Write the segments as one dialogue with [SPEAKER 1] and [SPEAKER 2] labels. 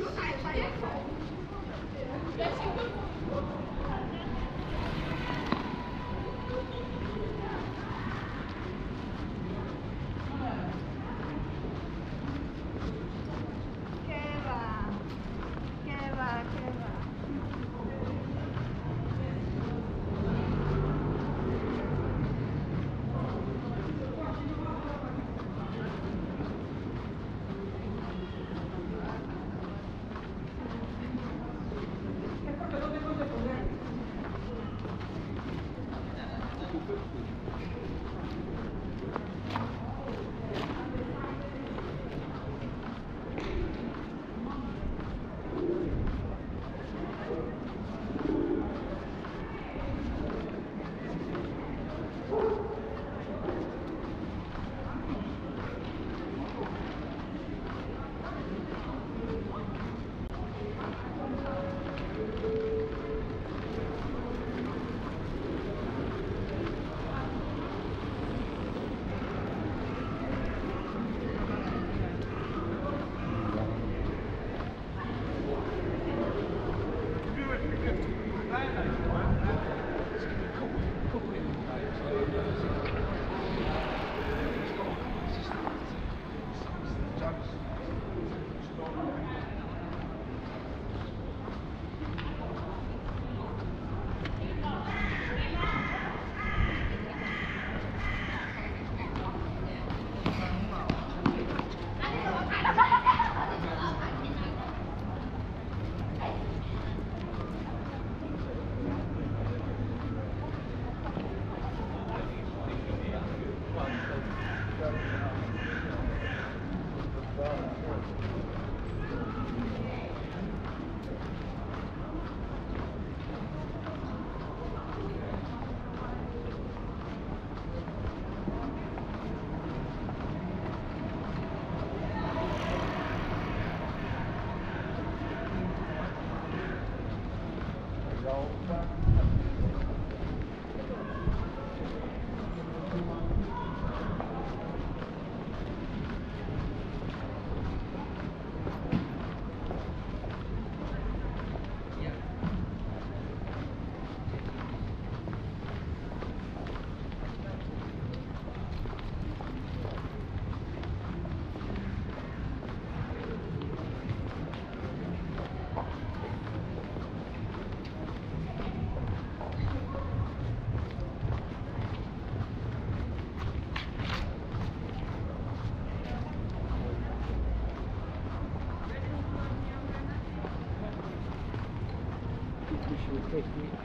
[SPEAKER 1] Thank you. safety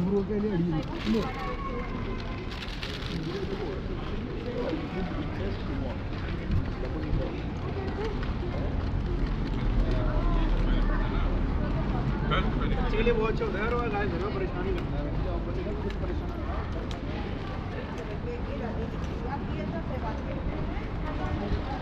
[SPEAKER 1] actually बहुत अच्छा परेशानी करता है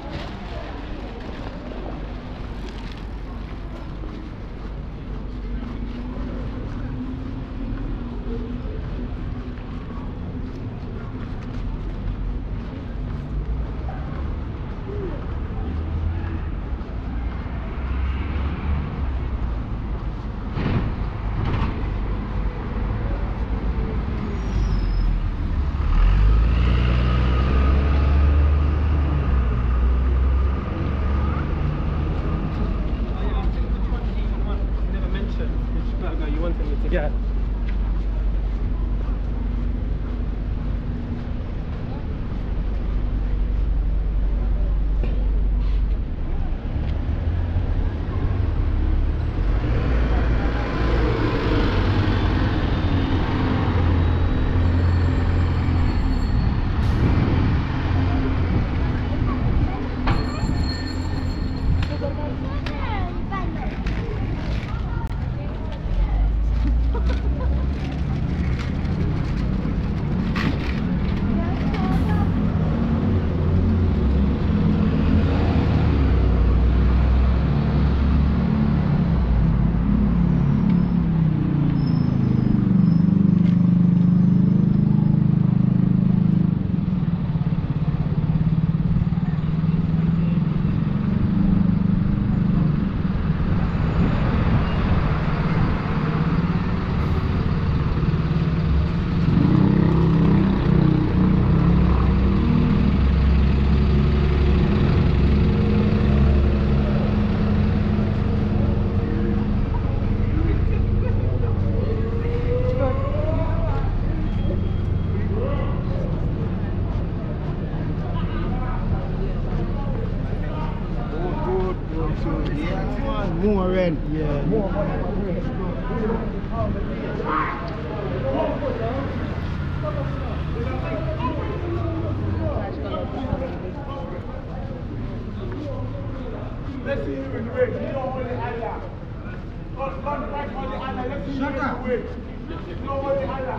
[SPEAKER 1] Contact on the island. Let Shut up. No on the island.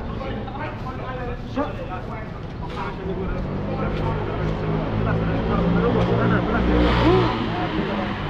[SPEAKER 1] Shut up.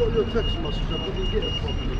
[SPEAKER 1] got your text message. I couldn't get it from you.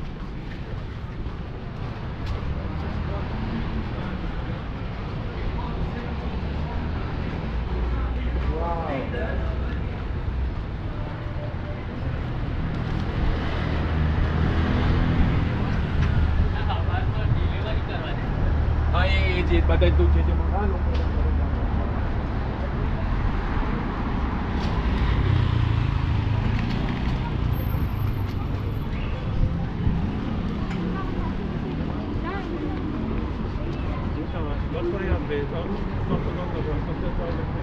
[SPEAKER 1] Universität an, macht dann noch was, was der Fall ist.